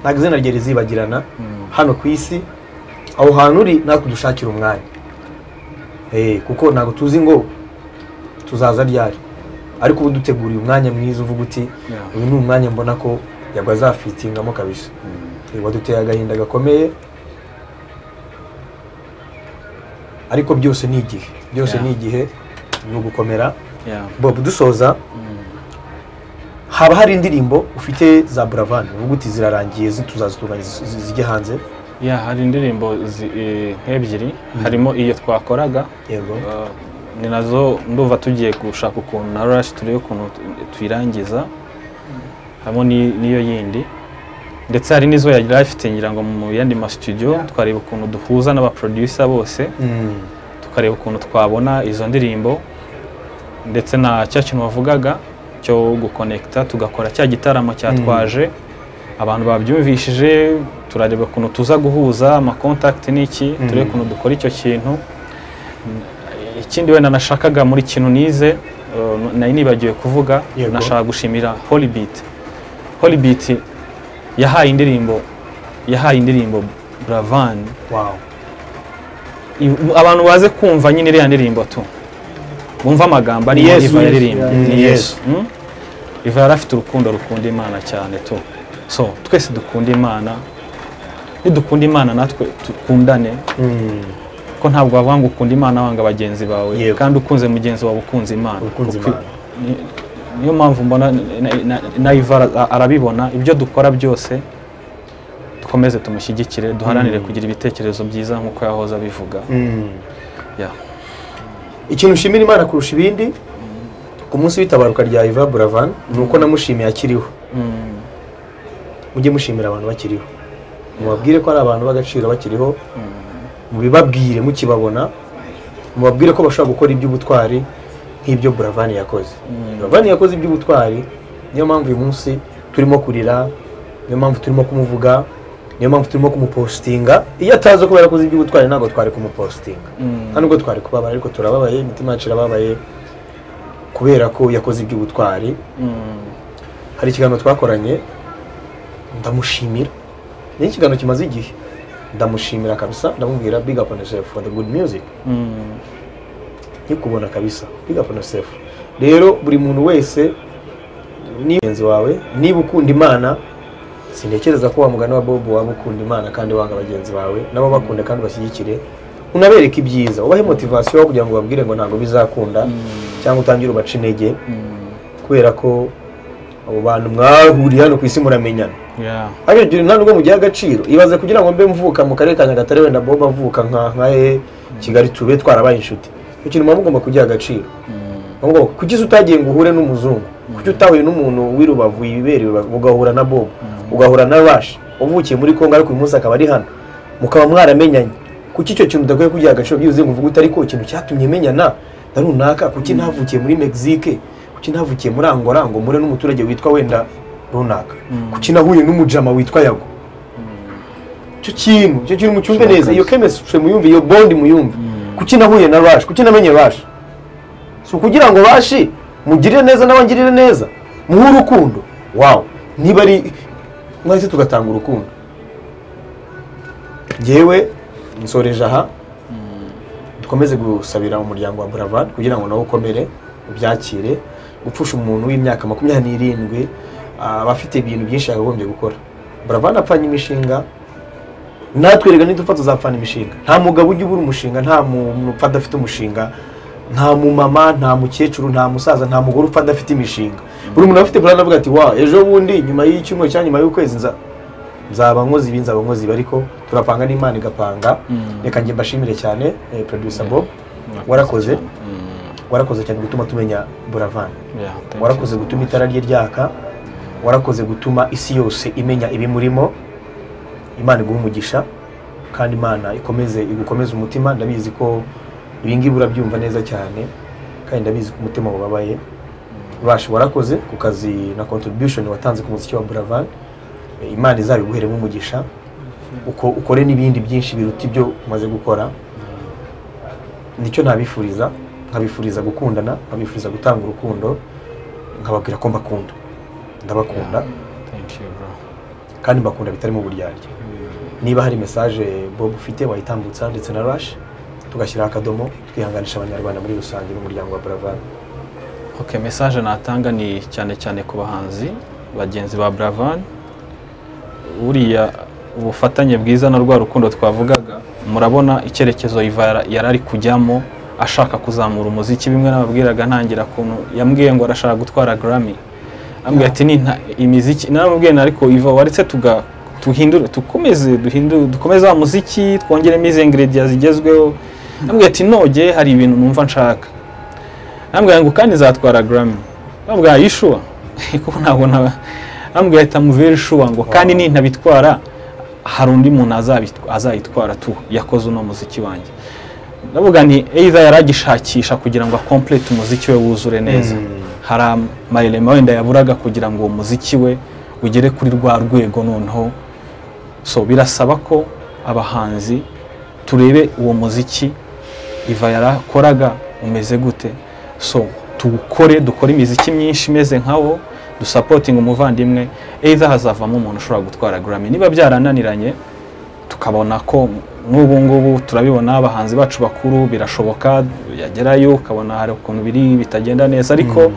Ntabwo izina rye rizibagirana. Hano ku isi aho hantu uri natwe dushakira umwanya. Kuko ntabwo tuzi ngo tuzaza ryari. Ariko ubu duteguriye umwanya mwiza uvuga uti uyu ni umwanya mbona ko yagwa azafitingamo kabisa. Eh, waduteye agahinda gakomeye. Ariko byose ni igihe. Byose ni igihe ni ugukomera. Yeah. bob dusoza. Haba hari indirimbo ufite za buravan? Uvuga uti zirarangiye zi- tuzazitunganya zi- zi- zijye hanze. Yeah, hari indirimbo eh, nk'ebyiri. Harimo iyo twakoraga. Yego. Uh, ni na zo ndumva tugiye gushaka ukuntu na rush turebe ukuntu tu- tuyirangiza harimo ni- n'iyo yindi. Ndetse hari n'izo yari afite ngira ngo mu yandi ma studio twareba ukuntu duhuza n'abaproducer bose. Mm. tukareba ukuntu twabona izo ndirimbo. Ndetse na cya kintu wavugaga cyo gukonekita tugakora cya gitaramo cyatwaje. Abantu babyumvishije turareba ukuntu tuza guhuza amakontakiti n'iki turebe ukuntu dukora icyo kintu. Ikindi wenda nashakaga muri kintu nize uh, nari nibagiwe kuvuga nashaka gushimira Hollybeat Hollybeat yahaye indirimbo yahaye indirimbo Buravan wow. I- abantu baze kumva nyine iriya ndirimbo tu. Bumva amagambo ari Yesu, mm, ni Yesu. Yesu. Mm? Iva yari afite urukundo rukunda Imana cyane tu. So twese dukunda Imana nidukunda Imana natwe dukundane Mm. ko ntabwo wavuga ngo ukunda Imana wanga bagenzi bawe kandi ukunze mugenzi wawe ukunze Imana niyo mpamvu mbona na- arabibona ibyo dukora byose dukomeze tumushyigikire duharanire kugira ibitekerezo byiza nk'uko yahoze abivuga Mm. Yeah. ikintu ushimira imana kurusha ibindi ku munsi w'itabaruka rya Iva Buravan ni uko namushimiye akiriho. Mujye mushimira abantu bakiriho. Mubabwire ko ari abantu b'agaciro bakiriho mubibabwire mukibabona mubabwire ko bashobora gukora iby'ubutwari nk'ibyo Buravan yakoze. Buravan yakoze iby'ubutwari niyo mpamvu uyu munsi turimo kurira niyo mpamvu turimo kumuvuga niyo mpamvu turimo kumupositinga iyo ataza kuba yarakoze iby'ubutwari ntabwo twari kumupositinga Mm. nta nubwo twari kubabara ariko turababaye imitima yacu irababaye kubera ko yakoze iby'ubutwari. Mm. hari ikiganiro twakoranye ndamushimira. Ni ikiganiro kimaze igihe. Ndamushimira kabisa ndamubwira big up on yourself for the good music. Mm. nkikubona kabisa. Big up on yourself. Rero buri muntu wese ni mugenzi wawe niba ukunda imana sintekereza ko wa mugani wa bob waba ukunda imana kandi wanga bagenzi bawe nabo bakunde kandi bashyigikire. Unabereke ibyiza. Ubahe motivasiyo kugira ngo babwire ngo ntabwo bizakunda cyangwa utangire ubace intege Mm. kubera ko abo bantu mwahuriye hano ku isi muramenyana Ibyo nta nubwo mugihe agaciro. Ibaze kugira ngo mbe mvuka mu karere ka nyagatare wenda bob avuka nka nka he kigali tube twarabaye inshuti. Icyo kintu muba mugomba kugiha agaciro. Mm. kuki utagiye ngo uhure n'umuzungu? Kuki utahuye n'umuntu w'i rubavu yibereye ugahura na bob ugahura na rash uvukiye muri kongo ariko uyu munsi akaba ari hano? Mukaba mwaramenyanye. Kuki icyo kintu udakwiye kugiha agaciro byibuze ngo uvuge utari ko ikintu cyatumye menyana? Na runaka kuki ntavukiye muri mexique? Kuki ntavukiye muri angola ngo mpure n'umuturage witwa wenda runaka. Kuki nahuye n'umujama witwa yago. Icyo kintu icyo kintu mucyumve neza iyo chemistry muyumve iyo bond muyumve. Kuki nahuye na rash kuki namenye rash si ukugira ngo bashi mugirire neza nawe ngirire neza muhe urukundo. Wawu niba ari mwahise tugatanga urukundo. Ngewe nsoreje aha. Dukomeze gusabira umuryango wa buravan kugira ngo nawe ukomere ubyakire gupfusha umuntu w'imyaka makumyabiri n'irindwi. Ah, aba afite ibintu byinshi yakagombye gukora. Buravan apfanye imishinga. Natwe rega nidupfa tuzapfana imishinga. Nta mugabo ujya ubura umushinga nta muntu upfa adafite umushinga nta mumama nta mukecuru nta musaza nta mugore upfa adafite imishinga. Buri muntu afite plan avuga ati wa ejo bundi nyuma y'icyumweru cyangwa nyuma y'ukwezi nza nzaba nkoze ibi nzaba nkoze ibi. Ariko turapanga n'imana igapanga. Reka njye mbashimire cyane eh, producer bob. Warakoze. Mm. warakoze cyane gutuma tumenya buravan. Warakoze gutuma itara rye ryaka. Warakoze gutuma isi yose imenya ibimurimo imana iguha umugisha kandi imana ikomeze igukomeze umutima. Ndabizi ko ibingibi urabyumva neza cyane kandi ndabizi ko umutima wababaye basha warakoze ku kazi na contribution watanze ku muziki wa buravan. Imana izabiguheremo umugisha. Uko ukore n'ibindi byinshi biruta ibyo umaze gukora. Nicyo nabifuriza. Nkabifuriza gukundana nkabifuriza gutanga urukundo. Nkababwira ko mbakunda ndabakunda. Kandi mbakunda bitarimo uburyarya niba hari mesaje bob ufite wayitambutsa ndetse na rash tugashyiraho akadomo twihanganisha abanyarwanda muri rusange n'umuryango wa buravan Okay, message natanga ni cyane cyane ku bahanzi bagenzi ba Bravan buriya ubufatanye bwiza na rwa rukundo twavugaga murabona icyerekezo yari ari kujyamo ashaka kuzamura umuziki. Bimwe nababwiraga ntangira kuntu yambwiye ngo arashaka gutwara Grammy. Ambwiye ati ni imiziki naramubwiye nti ariko Iva waretse tuga tuhindure dukomeze duhindure dukomeze wa muziki twongeremo izi ingredients zigezweho. Ambwiye ati noge hari ibintu numva nshaka. Ambwira ngo kandi nzatwara Grammy. Bambwira yishuwa kuko ntabwo na ambwira ahita muveri shuwa ngo kandi nintabitwara hari undi muntu azayitwara tu yakoze uno muziki wanjye. Ndavuga ni either yaragishakisha kugira ngo akomplete umuziki we wuzure neza. Hari amayirema wenda yaburaga kugira ngo uwo muziki we ugere kuri rwa rwego noneho. So birasaba ko abahanzi turebe uwo muziki iva yarakoraga umeze gute. So tuwukore dukore imiziki myinshi imeze nkawo dusapotinga umuvandimwe either hazavamo umuntu ushobora gutwara Grammy. Niba byarananiranye tukabona ko nk'ubu ngubu turabibona abahanzi bacu bakuru birashoboka yagerayo ukabona hari ukuntu biri bitagenda neza. Ariko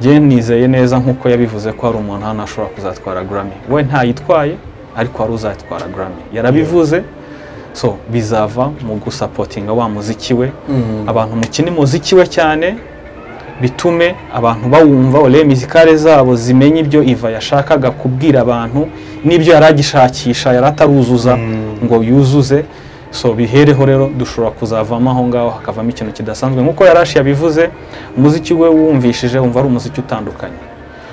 njye nizeye neza nk'uko yabivuze ko hari umuntu hano ashobora kuzatwara Grammy. We ntayitwaye ariko hari uzatwara Grammy. Yarabivuze so bizava mu gusapotinga wa muziki we. Abantu mukina umuziki we cyane bitume abantu bawumva ole mizikale zabo zimenye ibyo iva yashakaga kubwira abantu n'ibyo yari agishakisha yari ataruzuza ngo yuzuze. So bihereho rero dushobora kuzavamo aho ngaho hakavamo ikintu kidasanzwe. Nk'uko yarashi yabivuze umuziki we wumvishije wumva ari umuziki utandukanye.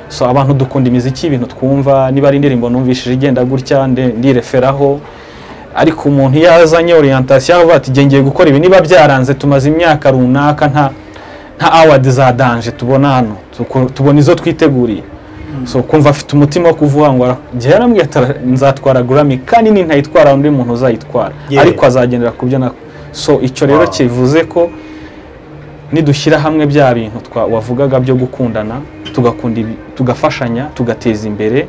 So abantu dukunda imiziki ibintu twumva niba ari indirimbo numvishije igenda gutya ndireferaho. Ariko umuntu iyo azanye orientation avuga ati "Jye ngiye gukora ibi. Niba byaranze tumaze imyaka runaka nta nta award za danje tubona hano. Tubona izo twiteguriye. So kumva afite umutima wo kuvuga ngo njye yarambwiye nzatwara Grammy kandi nintayitwara undi muntu uzayitwara. Ariko azagendera ku byo na so icyo rero kivuze ko nidushyira hamwe bya bintu wavugaga byo gukundana tugakunda tugafashanya tugateza imbere.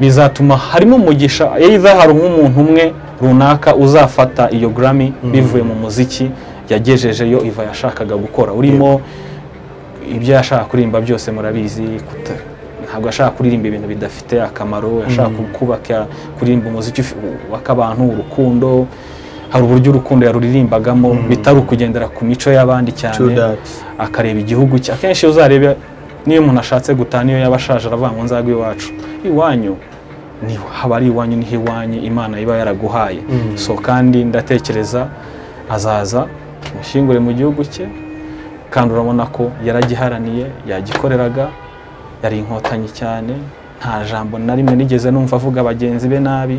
Bizatuma harimo umugisha either hari nk'umuntu umwe runaka uzafata iyo Grammy bivuye mu muziki yagejejeyo iva yashakaga gukora. Urimo ibyo yashaka kuririmba byose murabizi ntabwo yashaka kuririmba ibintu bidafite akamaro yashaka kubaka kuririmba umuziki abantu urukundo. Hari uburyo urukundo yaruririmbagamo bitari ukugendera ku mico y'abandi cyane. Akareba igihugu cye akenshi iyo uzarebe niyo umuntu ashatse gutaha niyo yaba ashaje aravuga ngo nzagwe iwacu. Iwanyu ni haba ari iwanyu ni ho iwanyu imana iba yaraguhaye. So kandi ndatekereza azaza mushyingure mu gihugu cye kandi urabona ko yaragiharaniye yagikoreraga yari inkotanyi cyane. Nta jambo na rimwe nigeze numva avuga bagenzi be nabi.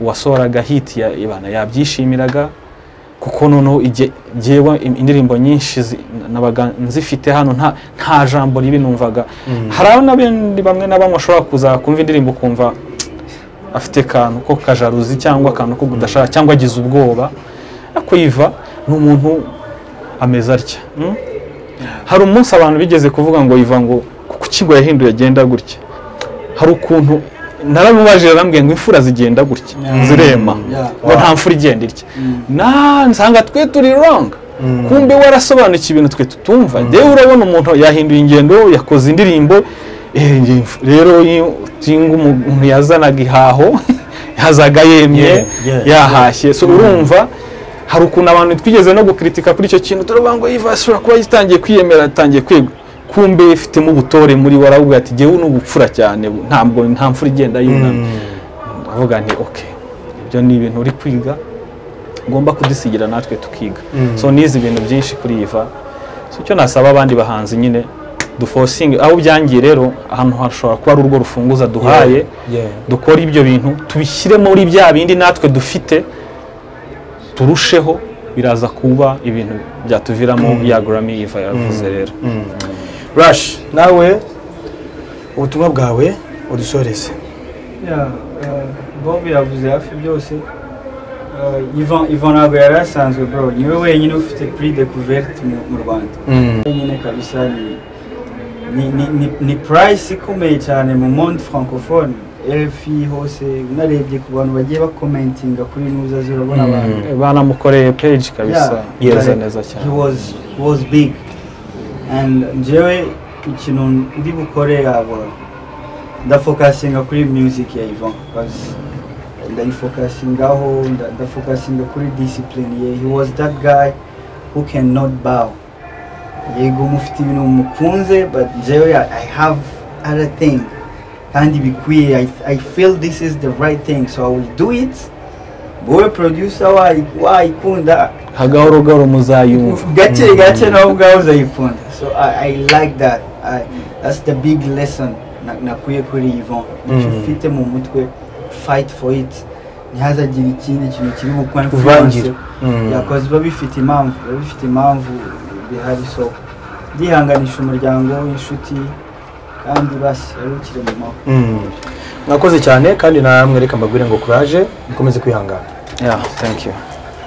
Uwasohoraga hiti ya- ibana yabyishimiraga kuko noneho im- indirimbo nyinshi nabaga nzifite hano nta jambo ribi numvaga. Hari aho n'abandi bamwe na bamwe ushobora kuza kumva indirimbo ukumva afite akantu ko kajaruzi cyangwa akantu ko kudashaka cyangwa agize ubwoba. Ariko yiva ni umuntu ameze atya? Mm? hari umunsi abantu bigeze kuvuga ngo yiva ngo kuki ngo yahinduye agenda gutya. Hari ukuntu naramubajije arambwiye ngo imfura zigenda gutya zirema. Yeah. ngo nta mfura igenda itya. Na nsanga twe turi wrong. Kumbe warasobanukiwe ibintu twe tutumva. Rero urabona umuntu yahinduye ingendo yakoze indirimbo. Eh, rero umuntu yazanaga ihaho yazaga yemye yahashye. So urumva hari ukuntu abantu twigeze no gukritika kuri icyo kintu turavuga ngo iva ashobora kuba yitangiye kwiyemera atangiye kwiga kumbe ifitemo ubutore muri we aravuga ati jyewe n'ubupfura cyane ntabwo nta mfura igenda yunamye. Avuga nti ok ibyo ni ibintu uri kwiga ngomba kudisigira natwe tukiga. So nize ibintu byinshi kuri iva so icyo nasaba abandi bahanzi nyine dufosinge aho byangiye rero ahantu hashobora kuba ari urwo rufunguza duhaye Yeah. dukore ibyo bintu tubishyire muri bya bindi natwe dufite turusheho biraza kuba ibintu byatuviramo ya Grammy iva yavuze rero. Rush nawe ubutumwa bwawe udusoreze. Yeah, uh, Bob yavuze hafi byose. Uh, Ivan Ivan ntabwo yari asanzwe bro. Niwe wenyine ufite prix découverte mu mu Rwanda. Wenyine kabisa ni ni, ni, ni, ni price ikomeye cyane mu monde francophone. RFI hose unarebye ku bantu bagiye bakomentinga kuri nuza zirabona abantu. Banamukoreye page kabisa. like, neza he cyane was he was big. And njyewe ikintu ndi bukore yabo ndafokasinga kuri music ya Ivan ndayifokasingaho nda- ndafokasinga kuri discipline ye. He was that guy who cannot bow. Yego mufite ibintu mukunze but njyewe I, have other thing. Andy Bikwi, I, I feel this is the right thing, so I will do it. Boy producer wayikunda uh, gahoro gahoro muzayumva gake gake nawe ubwawe uzayikunda so I, I like that. I, that's the big lesson. Nakuye kuri Yvon icyo ufite mm. mu mutwe fight for it. Ntihazagire ikindi kintu kiri gukora influence yakoze biba bifite impamvu biba bifite impamvu bihari so. Di hanga byihanganisha umuryango w'inshuti kandi baserukire mu mahoro. Hmm. Mwakoze cyane kandi namwereka mbabwire ngo kuraje mukomeze kwihangana. Ya thank you.